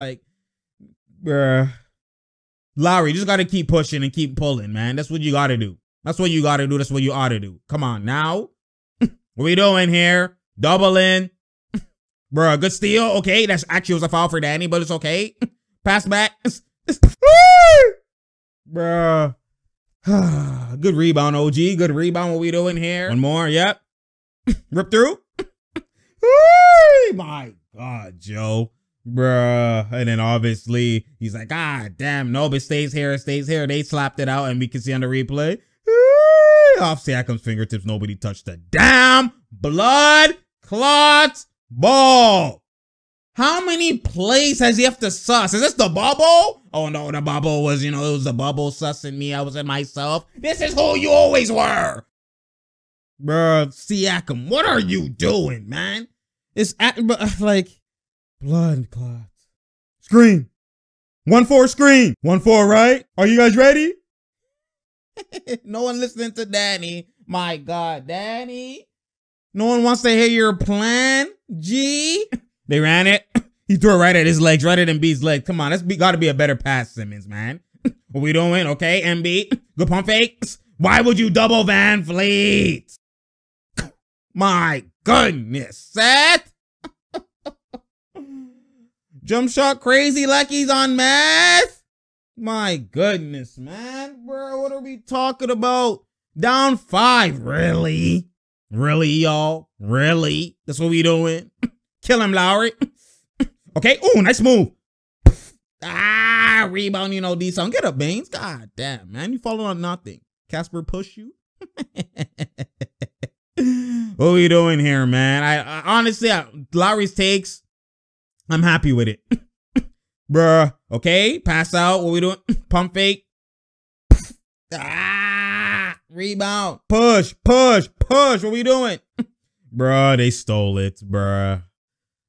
Like, bruh. Lowry, just gotta keep pushing and keep pulling, man. That's what you gotta do. That's what you gotta do. That's what you ought to do. Come on, now. what we doing here? Double in. Bruh, good steal. Okay, that's actually was a foul for Danny, but it's okay. Pass back. Bruh. good rebound, OG. Good rebound. What we doing here? One more. Yep. Rip through. My God, Joe. Bruh. And then obviously he's like, God damn, no, but stays here, stays here. They slapped it out and we can see on the replay. Off Siakam's fingertips, nobody touched the damn blood clot ball. How many plays has he have to suss? Is this the bubble? Oh no, the bubble was, you know, it was the bubble sussing me. I was in myself. This is who you always were. Bruh, Siakam, what are you doing, man? It's at, like blood clots. Screen. One four screen. One four, right? Are you guys ready? no one listening to Danny. My God, Danny. No one wants to hear your plan, G. They ran it. He threw it right at his legs, right at Embiid's leg. Come on, that's got to be a better pass, Simmons, man. what we doing? Okay, MB. Good pump fakes. Why would you double VanVleet? My goodness, Seth. Jump shot crazy like he's on meth. My goodness, man. Bro, what are we talking about? Down five, really? Really, y'all? Really? That's what we doing? Kill him, Lowry. okay. ooh, nice move. ah, rebound, you know, D song. Get up, Baynes. God damn, man. You falling on nothing. Casper push you. what are we doing here, man? I, I honestly, I, Lowry's takes, I'm happy with it. Bruh. Okay. Pass out. What we doing? Pump fake. ah, rebound. Push, push, push. What we doing? bruh, they stole it, bruh.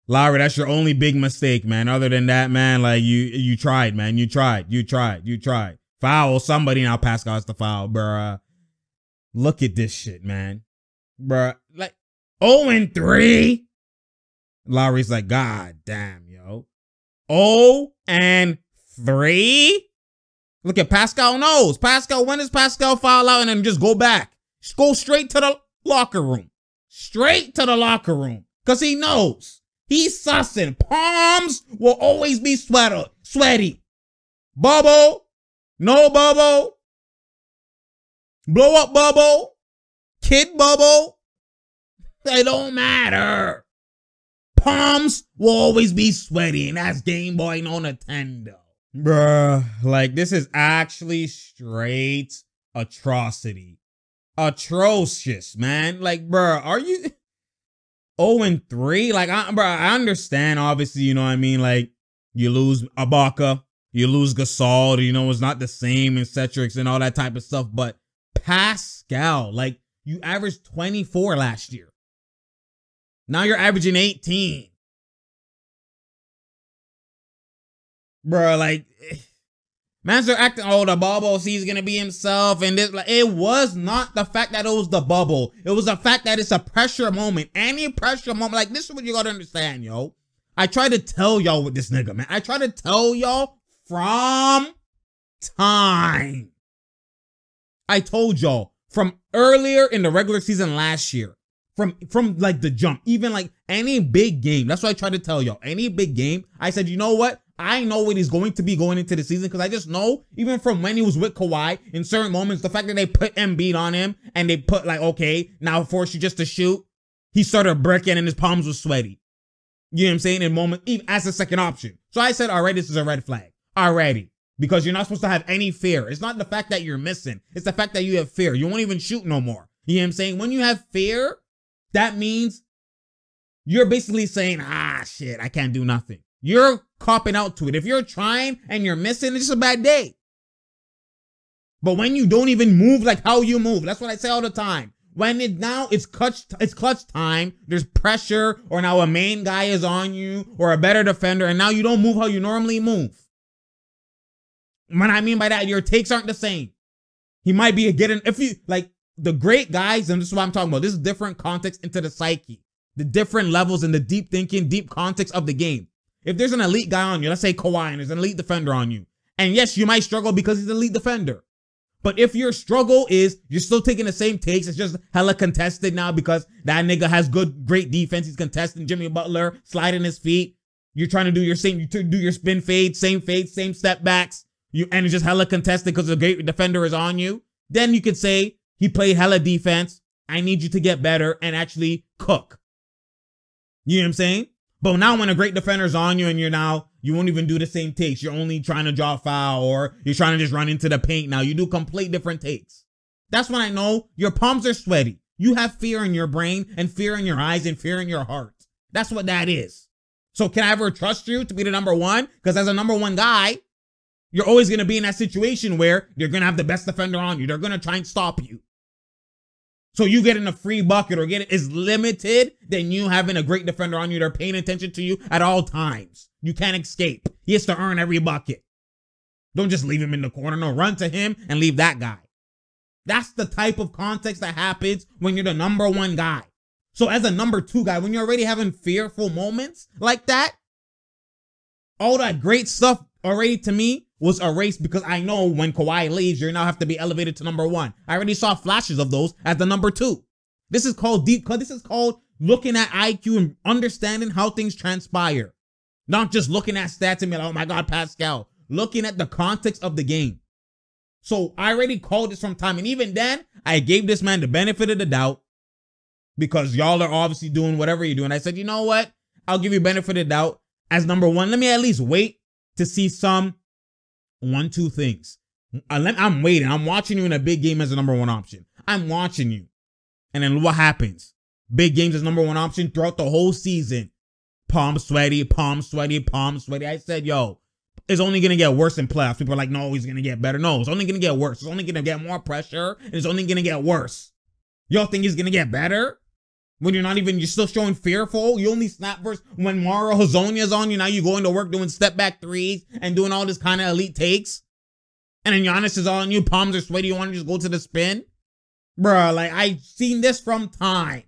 Lowry, that's your only big mistake, man. Other than that, man, like you you tried, man. You tried. You tried. You tried. Foul. Somebody now Pascal's the foul, bruh. Look at this shit, man. Bruh. Like 0 and 3. Lowry's like, God damn, yo. Oh and 3. Look at Pascal knows. Pascal, when does Pascal foul out and then just go back? Just go straight to the locker room. Straight to the locker room. Because he knows. He's sussing. Palms will always be sweater, sweaty. Bubble, no bubble. Blow up bubble, kid bubble. They don't matter. Palms will always be sweaty, and that's Game Boy, no Nintendo. Bruh, like this is actually straight atrocity. Atrocious, man. Like, bruh, are you 0 and 3. Like, I, bro, I understand, obviously, you know what I mean? Like, you lose Ibaka, you lose Gasol, you know, it's not the same in Cetrix and all that type of stuff. But Pascal, like, you averaged 24 last year. Now you're averaging 18. Bro, like, are acting, oh, the bubble, he's gonna be himself, and this, like, it was not the fact that it was the bubble. It was the fact that it's a pressure moment. Any pressure moment, like, this is what you gotta understand, yo. I try to tell y'all with this nigga, man. I try to tell y'all from time. I told y'all from earlier in the regular season last year, from from like the jump, even like any big game. That's what I try to tell y'all. Any big game, I said, you know what? I know what he's going to be going into the season because I just know, even from when he was with Kawhi, in certain moments, the fact that they put Embiid on him and they put like, okay, now force you just to shoot, he started breaking and his palms were sweaty. You know what I'm saying? In moment, even as a second option. So I said, already, this is a red flag. Already. Because you're not supposed to have any fear. It's not the fact that you're missing. It's the fact that you have fear. You won't even shoot no more. You know what I'm saying? When you have fear, that means you're basically saying, ah, shit, I can't do nothing. You're copping out to it. If you're trying and you're missing, it's just a bad day. But when you don't even move like how you move, that's what I say all the time. When it now it's clutch, it's clutch time. There's pressure, or now a main guy is on you, or a better defender, and now you don't move how you normally move. What I mean by that, your takes aren't the same. He might be getting if you like the great guys, and this is what I'm talking about. This is different context into the psyche, the different levels and the deep thinking, deep context of the game. If there's an elite guy on you, let's say Kawhi, and there's an elite defender on you, and yes, you might struggle because he's an elite defender. But if your struggle is you're still taking the same takes, it's just hella contested now because that nigga has good, great defense. He's contesting Jimmy Butler, sliding his feet. You're trying to do your same, you do your spin fade, same fade, same step backs. You and it's just hella contested because the great defender is on you. Then you could say he played hella defense. I need you to get better and actually cook. You know what I'm saying? But now when a great defender is on you and you're now, you won't even do the same takes. You're only trying to draw foul or you're trying to just run into the paint now. You do complete different takes. That's when I know your palms are sweaty. You have fear in your brain and fear in your eyes and fear in your heart. That's what that is. So can I ever trust you to be the number one? Because as a number one guy, you're always going to be in that situation where you're going to have the best defender on you. They're going to try and stop you. So you getting a free bucket or get it is limited than you having a great defender on you. They're paying attention to you at all times. You can't escape. He has to earn every bucket. Don't just leave him in the corner. No, run to him and leave that guy. That's the type of context that happens when you're the number one guy. So as a number two guy, when you're already having fearful moments like that, all that great stuff already to me was erased because I know when Kawhi leaves, you're now have to be elevated to number one. I already saw flashes of those as the number two. This is called deep cut. This is called looking at IQ and understanding how things transpire. Not just looking at stats and be like, oh my God, Pascal. Looking at the context of the game. So I already called this from time. And even then, I gave this man the benefit of the doubt because y'all are obviously doing whatever you're doing. I said, you know what? I'll give you benefit of the doubt as number one. Let me at least wait to see some one, two things. Uh, I'm waiting. I'm watching you in a big game as a number one option. I'm watching you. And then what happens? Big games as number one option throughout the whole season. Palm sweaty, palm sweaty, palm sweaty. I said, yo, it's only gonna get worse in playoffs. People are like, no, he's gonna get better. No, it's only gonna get worse. It's only gonna get more pressure. And it's only gonna get worse. Y'all think he's gonna get better? When you're not even, you're still showing fearful. You only snap first when Mario Hezonja's on you. Now you going to work doing step back threes and doing all this kind of elite takes. And then Giannis is on you. Palms are sweaty. You want to just go to the spin? Bruh, like I've seen this from time.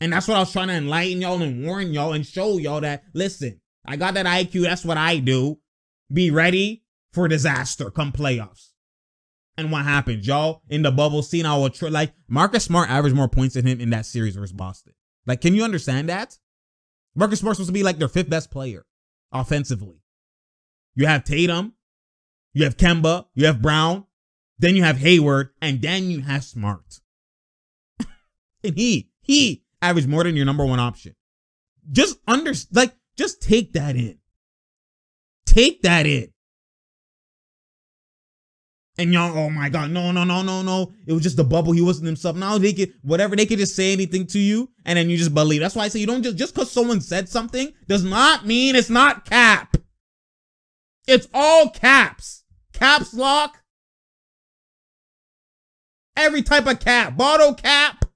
And that's what I was trying to enlighten y'all and warn y'all and show y'all that, listen, I got that IQ. That's what I do. Be ready for disaster come playoffs. And what happens, y'all? In the bubble scene, I will tr- like Marcus Smart averaged more points than him in that series versus Boston. Like, can you understand that? Marcus Smart's supposed to be like their fifth best player offensively. You have Tatum, you have Kemba, you have Brown, then you have Hayward, and then you have Smart. and he, he averaged more than your number one option. Just under, like, just take that in. Take that in. And y'all, oh my God, no, no, no, no, no. It was just the bubble. He wasn't himself. Now they could, whatever, they could just say anything to you and then you just believe. That's why I say you don't just, just because someone said something does not mean it's not cap. It's all caps. Caps lock. Every type of cap. Bottle cap.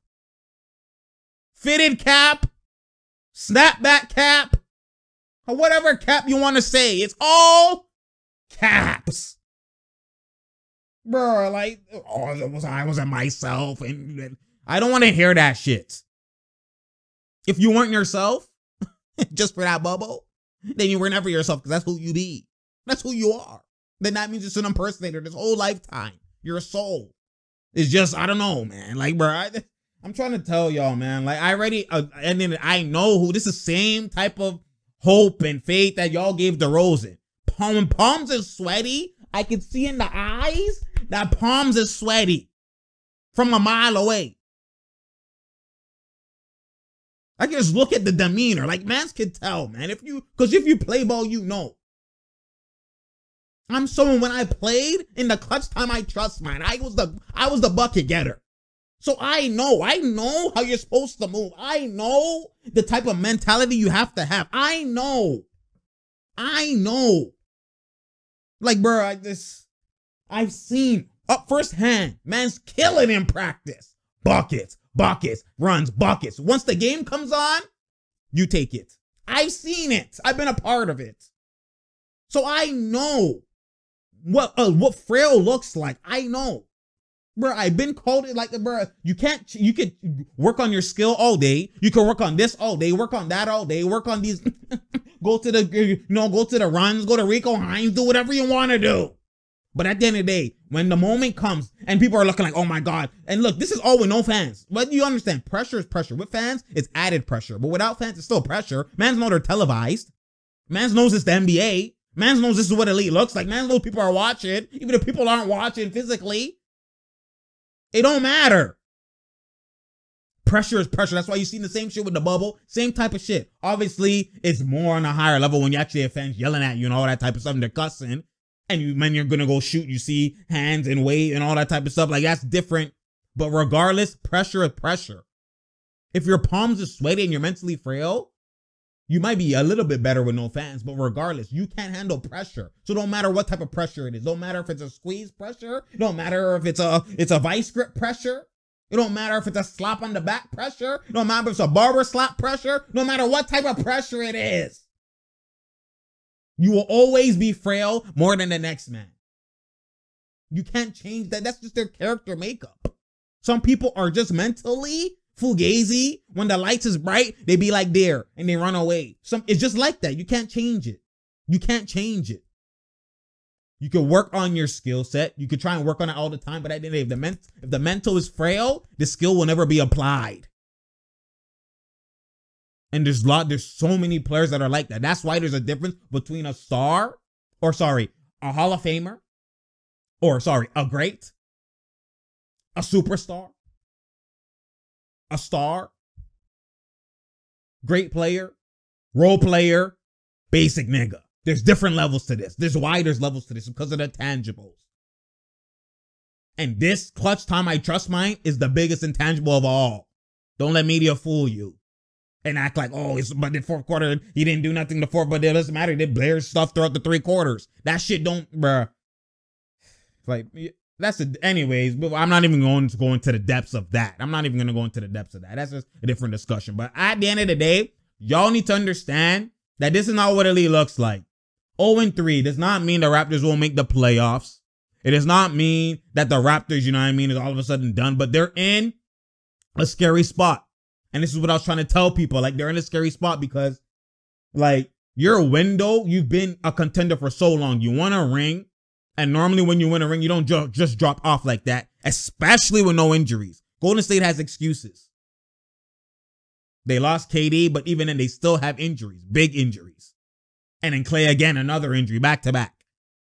Fitted cap. Snapback cap. Or whatever cap you want to say. It's all caps bro, like, oh, was I wasn't myself, and, and I don't want to hear that shit. If you weren't yourself, just for that bubble, then you were never yourself because that's who you be. That's who you are. Then that means it's an impersonator this whole lifetime. Your soul is just I don't know, man. Like, bro, I, am trying to tell y'all, man. Like, I already uh, and then I know who this is. Same type of hope and faith that y'all gave DeRozan. Palm palms are sweaty. I can see in the eyes that palms is sweaty from a mile away. I can just look at the demeanor. Like, mans can tell, man. If you, because if you play ball, you know. I'm someone when I played in the clutch time, I trust, man. I was the, I was the bucket getter. So I know, I know how you're supposed to move. I know the type of mentality you have to have. I know. I know. Like, bro, I just, I've seen up firsthand, man's killing in practice. Buckets, buckets, runs, buckets. Once the game comes on, you take it. I've seen it. I've been a part of it. So I know what uh, what frail looks like. I know. Bro, I've been called it like, bro, you can't, you could work on your skill all day. You can work on this all day, work on that all day, work on these, go to the, you know, go to the runs, go to Rico Hines, do whatever you want to do. But at the end of the day, when the moment comes and people are looking like, oh my God, and look, this is all with no fans. But you understand, pressure is pressure. With fans, it's added pressure. But without fans, it's still pressure. Mans know they're televised. Mans knows it's the NBA. Mans knows this is what elite looks like. Mans knows people are watching, even if people aren't watching physically. It don't matter. Pressure is pressure. That's why you seen the same shit with the bubble. Same type of shit. Obviously, it's more on a higher level when you actually have fans yelling at you and all that type of stuff and they're cussing and you man, you're gonna go shoot. You see hands and weight and all that type of stuff. Like that's different. But regardless, pressure is pressure. If your palms are sweaty and you're mentally frail, you might be a little bit better with no fans. But regardless, you can't handle pressure. So don't matter what type of pressure it is. Don't matter if it's a squeeze pressure. Don't matter if it's a it's a vice grip pressure. It don't matter if it's a slap on the back pressure. Don't matter if it's a barber slap pressure. No matter what type of pressure it is. You will always be frail more than the next man. You can't change that. That's just their character makeup. Some people are just mentally fugazi. When the lights is bright, they be like there and they run away. Some it's just like that. You can't change it. You can't change it. You can work on your skill set. You could try and work on it all the time, but at the end of the ment- if the mental is frail, the skill will never be applied. And there's lot, there's so many players that are like that. That's why there's a difference between a star, or sorry, a Hall of Famer, or sorry, a great, a superstar, a star, great player, role player, basic nigga. There's different levels to this. There's why there's levels to this because of the tangibles. And this clutch time I trust mine is the biggest intangible of all. Don't let media fool you and act like, oh, it's but the fourth quarter he didn't do nothing the fourth, but it doesn't matter. He did stuff throughout the three quarters. That shit don't, bruh. Like that's the, anyways. But I'm not even going to go into the depths of that. I'm not even going to go into the depths of that. That's just a different discussion. But at the end of the day, y'all need to understand that this is not what elite looks like. 0 3 does not mean the Raptors will make the playoffs. It does not mean that the Raptors, you know what I mean, is all of a sudden done, but they're in a scary spot. And this is what I was trying to tell people. Like they're in a scary spot because like your window, you've been a contender for so long. You want a ring. And normally when you win a ring, you don't ju- just drop off like that, especially with no injuries. Golden State has excuses. They lost KD, but even then they still have injuries, big injuries. And then Clay again, another injury back to back.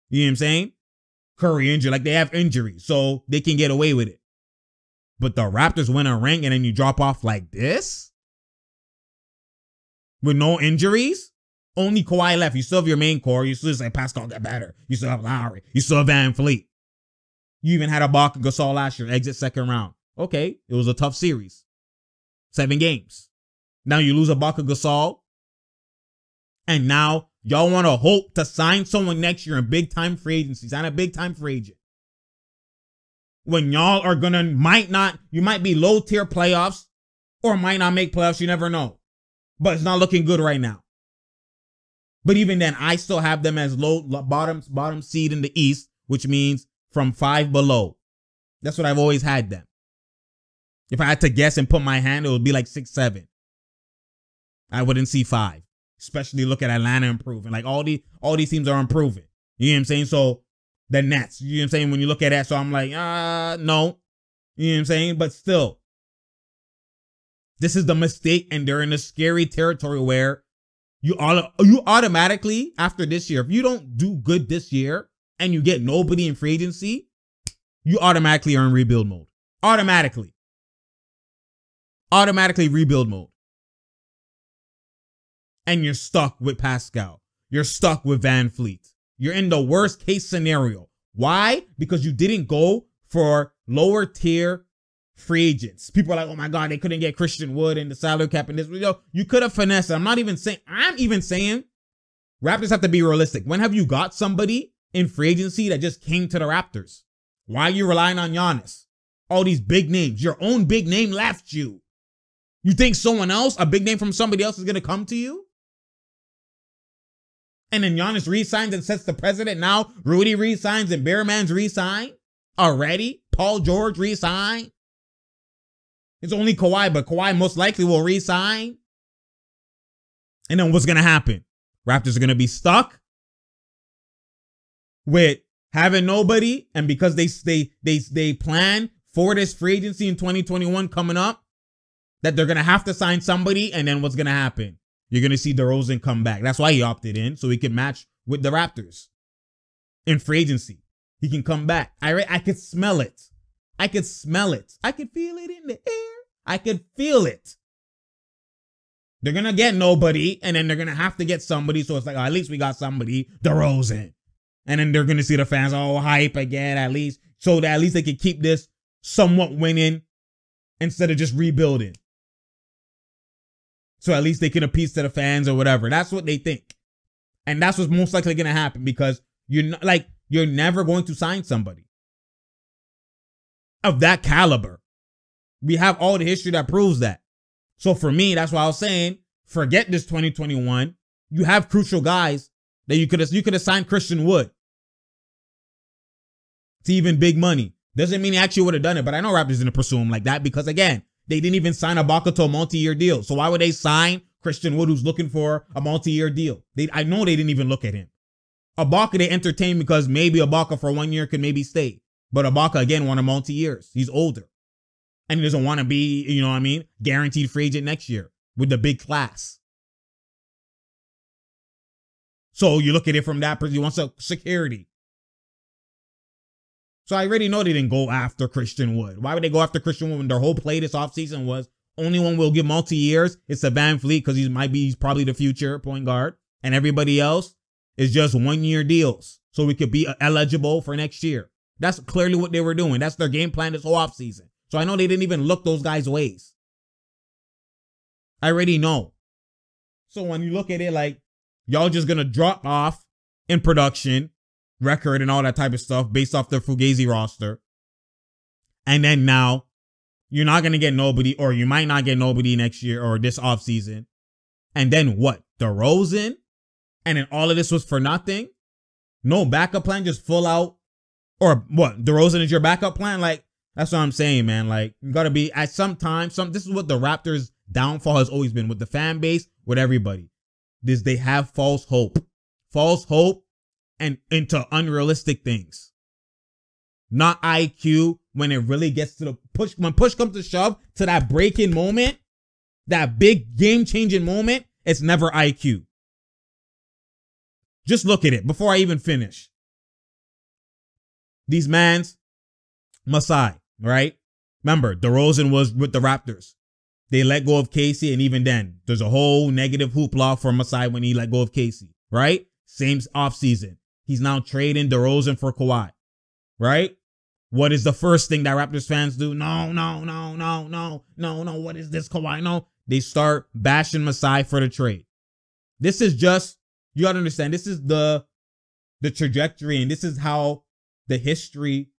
You know what I'm saying? Curry injury, like they have injuries, so they can get away with it. But the Raptors win a ring and then you drop off like this? With no injuries? Only Kawhi left. You still have your main core. You still say Pascal get better. You still have Lowry. You still have VanVleet. You even had a Ibaka Gasol last year, exit second round. Okay, it was a tough series. Seven games. Now you lose a Ibaka Gasol. And now y'all want to hope to sign someone next year in big time free agency. Sign a big time free agent when y'all are gonna might not you might be low tier playoffs or might not make playoffs. You never know, but it's not looking good right now. But even then, I still have them as low bottom bottom seed in the East, which means from five below. That's what I've always had them. If I had to guess and put my hand, it would be like six seven. I wouldn't see five, especially look at Atlanta improving. Like all the all these teams are improving. You know what I'm saying? So the Nets. You know what I'm saying? When you look at that, so I'm like, uh, no. You know what I'm saying? But still, this is the mistake, and they're in a scary territory where you all you automatically after this year, if you don't do good this year and you get nobody in free agency, you automatically are in rebuild mode. Automatically. Automatically rebuild mode. And you're stuck with Pascal. You're stuck with VanVleet. You're in the worst case scenario. Why? Because you didn't go for lower tier free agents. People are like, oh my God, they couldn't get Christian Wood in the salary cap in this video. You could have finessed. I'm not even saying, I'm even saying Raptors have to be realistic. When have you got somebody in free agency that just came to the Raptors? Why are you relying on Giannis? All these big names. Your own big name left you. You think someone else, a big name from somebody else, is going to come to you? And then Giannis resigns and sets the president. Now Rudy resigns and Bearman's resign already Paul George resign? It's only Kawhi, but Kawhi most likely will resign. And then what's gonna happen? Raptors are gonna be stuck with having nobody, and because they they they they plan for this free agency in 2021 coming up, that they're gonna have to sign somebody, and then what's gonna happen? You're gonna see DeRozan come back. That's why he opted in, so he can match with the Raptors in free agency. He can come back. I I could smell it. I could smell it. I could feel it in the air. I could feel it. They're gonna get nobody, and then they're gonna have to get somebody. So it's like, oh, at least we got somebody, DeRozan. And then they're gonna see the fans, all hype again, at least. So that at least they can keep this somewhat winning instead of just rebuilding. So at least they can appease to the fans or whatever. That's what they think. And that's what's most likely gonna happen because you're not like you're never going to sign somebody of that caliber. We have all the history that proves that. So for me, that's why I was saying, forget this 2021. You have crucial guys that you could you could have signed Christian Wood. It's even big money. Doesn't mean he actually would have done it, but I know Raptors didn't pursue him like that because again, they didn't even sign Ibaka to a multi-year deal. So why would they sign Christian Wood who's looking for a multi-year deal? They I know they didn't even look at him. Ibaka they entertained because maybe Ibaka for one year could maybe stay. But Ibaka again wanted multi years. He's older. And he doesn't want to be, you know what I mean, guaranteed free agent next year with the big class. So you look at it from that perspective, he wants a security. So I already know they didn't go after Christian Wood. Why would they go after Christian Wood when their whole play this offseason was only one will get multi years? It's a VanVleet because he might be he's probably the future point guard. And everybody else is just one year deals. So we could be uh, eligible for next year. That's clearly what they were doing. That's their game plan this whole offseason. So I know they didn't even look those guys' ways. I already know. So when you look at it like y'all just gonna drop off in production, record, and all that type of stuff based off the Fugazi roster. And then now you're not gonna get nobody, or you might not get nobody next year or this offseason. And then what? DeRozan? And then all of this was for nothing? No backup plan, just full out or what? DeRozan is your backup plan? Like, that's what I'm saying, man. Like, you gotta be at some time, some this is what the Raptors' downfall has always been with the fan base, with everybody. This they have false hope. False hope and into unrealistic things. Not IQ when it really gets to the push when push comes to shove to that breaking moment, that big game changing moment, it's never IQ. Just look at it before I even finish these mans, Masai, right? Remember, DeRozan was with the Raptors. They let go of Casey, and even then, there's a whole negative hoopla for Masai when he let go of Casey, right? Same offseason. He's now trading DeRozan for Kawhi, right? What is the first thing that Raptors fans do? No, no, no, no, no, no, no. What is this Kawhi? No. They start bashing Masai for the trade. This is just, you gotta understand, this is the the trajectory, and this is how the history,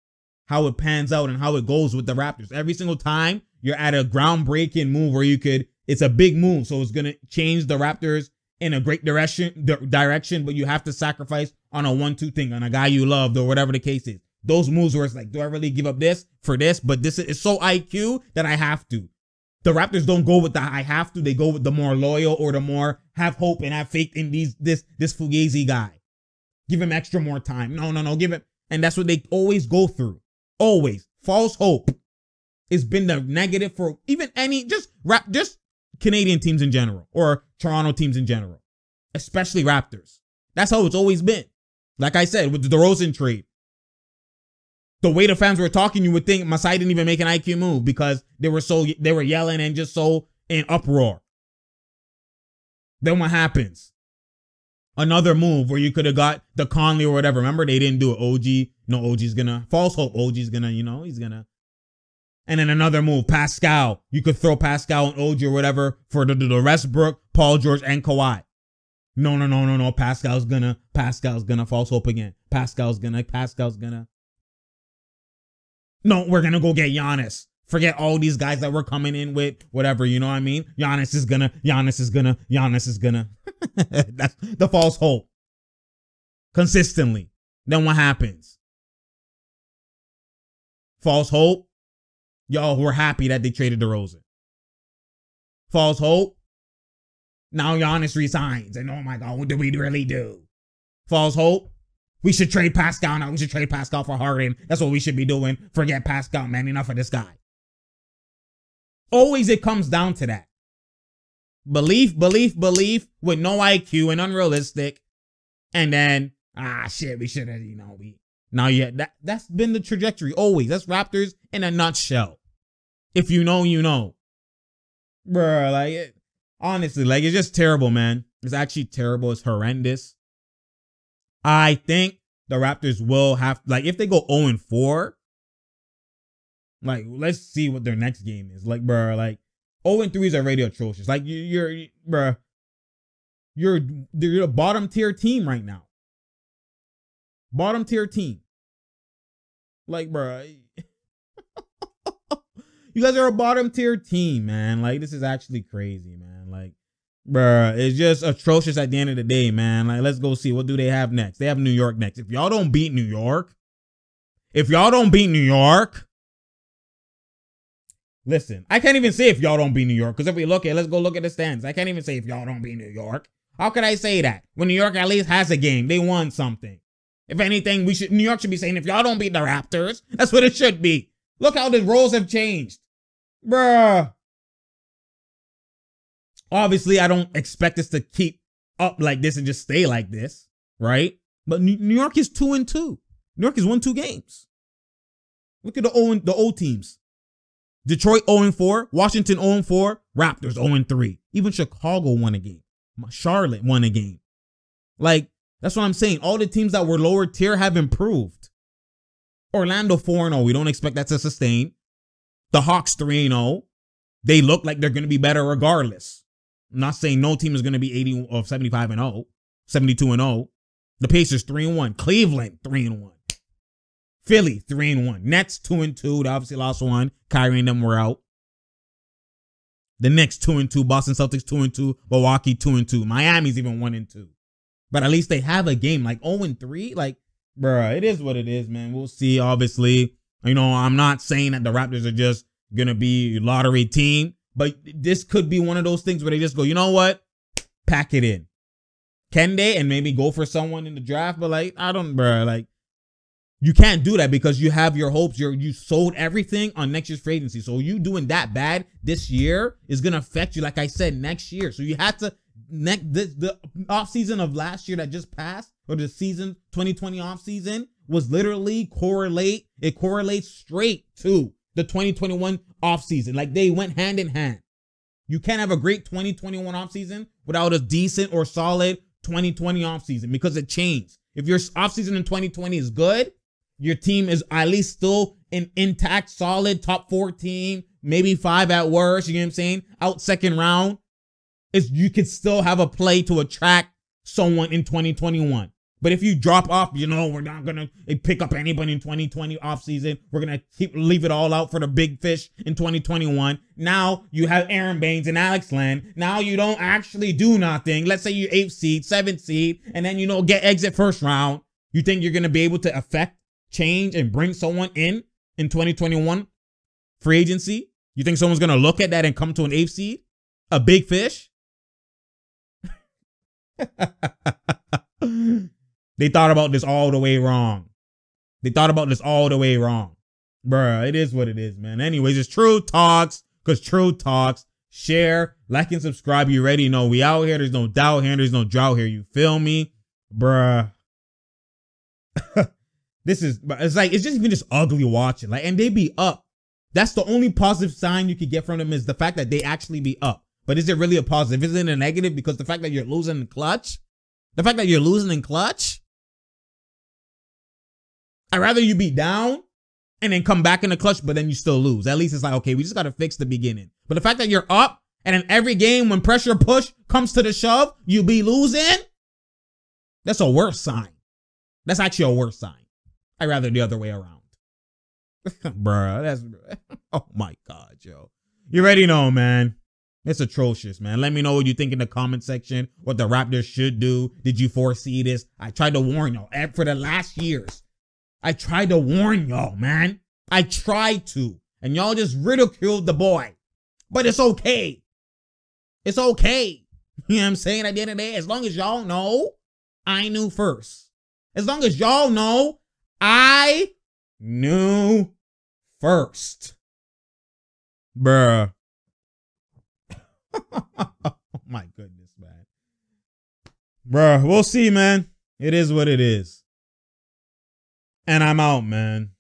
how it pans out and how it goes with the Raptors. Every single time you're at a groundbreaking move where you could, it's a big move. So it's to change the Raptors in a great direction, direction, but you have to sacrifice on a one, two thing on a guy you loved or whatever the case is. Those moves where it's like, do I really give up this for this? But this is so IQ that I have to. The Raptors don't go with the I have to. They go with the more loyal or the more have hope and have faith in these this this Fugazi guy. Give him extra more time. No, no, no. Give him and that's what they always go through. Always. False hope. It's been the negative for even any just rap just Canadian teams in general or Toronto teams in general. Especially Raptors. That's how it's always been. Like I said, with the DeRozan trade. The way the fans were talking, you would think Masai didn't even make an IQ move because they were so they were yelling and just so in uproar. Then what happens? another move where you could have got the Conley or whatever. Remember, they didn't do it. OG, no, OG's gonna false hope. OG's gonna, you know, he's gonna. And then another move, Pascal. You could throw Pascal and OG or whatever for the, the Westbrook, Paul George, and Kawhi. No, no, no, no, no. Pascal's gonna, Pascal's gonna false hope again. Pascal's gonna, Pascal's gonna. No, we're gonna go get Giannis. Forget all these guys that we're coming in with, whatever, you know what I mean? Giannis is gonna, Giannis is gonna, Giannis is gonna. That's the false hope. Consistently. Then what happens? False hope. Y'all were happy that they traded DeRozan. False hope. Now Giannis resigns, and oh my God, what do we really do? False hope. We should trade Pascal now. We should trade Pascal for Harden. That's what we should be doing. Forget Pascal, man. Enough of this guy. Always it comes down to that. Belief, belief, belief with no IQ and unrealistic. And then, ah, shit, we should have, you know, we. Now, yeah, that, that's been the trajectory always. That's Raptors in a nutshell. If you know, you know. Bruh, like, it, honestly, like, it's just terrible, man. It's actually terrible. It's horrendous. I think the Raptors will have, like, if they go 0 4, like, let's see what their next game is. Like, bro, like 0 and 3 is already atrocious. Like, you're, you're bro, you're you're a bottom tier team right now. Bottom tier team. Like, bro, you guys are a bottom tier team, man. Like, this is actually crazy, man. Bro, it's just atrocious at the end of the day, man. Like, let's go see what do they have next. They have New York next. If y'all don't beat New York, if y'all don't beat New York, Listen, I can't even say if y'all don't beat New York, because if we look at, let's go look at the stands. I can't even say if y'all don't beat New York. How could I say that? When New York at least has a game, they won something. If anything, we should New York should be saying if y'all don't beat the Raptors, that's what it should be. Look how the roles have changed. Bruh. Obviously, I don't expect us to keep up like this and just stay like this, right? But New York is two and two. New York has won two games. Look at the old the O teams. Detroit 0 4, Washington 0 4, Raptors 0 3. Even Chicago won a game. Charlotte won a game. Like, that's what I'm saying. All the teams that were lower tier have improved. Orlando 4 0. We don't expect that to sustain. The Hawks 3 0. They look like they're going to be better regardless. I'm not saying no team is going to be 80 or 75 and 0, 72 and 0. The Pacers 3 and 1. Cleveland 3 and 1. Philly, three and one. Nets, two and two. They obviously lost one. Kyrie and them were out. The Knicks, two and two. Boston Celtics, two and two. Milwaukee, two and two. Miami's even one and two. But at least they have a game like 0 and 3. Like, bruh, it is what it is, man. We'll see, obviously. You know, I'm not saying that the Raptors are just going to be lottery team, but this could be one of those things where they just go, you know what? Pack it in. Can they? And maybe go for someone in the draft, but like, I don't, bruh. Like, you can't do that because you have your hopes. You're you sold everything on next year's free agency. So you doing that bad this year is gonna affect you, like I said, next year. So you had to next the, the off season of last year that just passed, or the season 2020 off season was literally correlate. It correlates straight to the 2021 off season. Like they went hand in hand. You can't have a great 2021 off season without a decent or solid 2020 off season because it changed. If your off season in 2020 is good, your team is at least still an intact, solid top four team, maybe five at worst. You know what I'm saying? Out second round, is you could still have a play to attract someone in 2021. But if you drop off, you know, we're not gonna eh, pick up anybody in 2020 off season. We're gonna keep leave it all out for the big fish in 2021. Now you have Aron Baynes and Alex Len. Now you don't actually do nothing. Let's say you eighth seed, seventh seed, and then you know get exit first round. You think you're gonna be able to affect change and bring someone in in 2021 free agency? You think someone's going to look at that and come to an eighth seed? A big fish? they thought about this all the way wrong. They thought about this all the way wrong. Bruh, it is what it is, man. Anyways, it's Tru Talks, because Tru Talks. Share, like, and subscribe. You already know we out here. There's no doubt here. There's no drought here. You feel me? Bruh. This is it's like it's just even just ugly watching. Like, and they be up. That's the only positive sign you could get from them is the fact that they actually be up. But is it really a positive? Is it a negative? Because the fact that you're losing in clutch, the fact that you're losing in clutch, I'd rather you be down and then come back in the clutch, but then you still lose. At least it's like, okay, we just got to fix the beginning. But the fact that you're up and in every game when pressure push comes to the shove, you be losing, that's a worse sign. That's actually a worse sign. I'd rather the other way around. Bruh, that's oh my god, yo. You already know, man. It's atrocious, man. Let me know what you think in the comment section. What the Raptors should do. Did you foresee this? I tried to warn y'all eh, for the last years. I tried to warn y'all, man. I tried to, and y'all just ridiculed the boy. But it's okay. It's okay. You know what I'm saying? At the end of the day, as long as y'all know, I knew first. As long as y'all know, I knew first. Bruh. oh my goodness, man. Bruh, we'll see, man. It is what it is. And I'm out, man.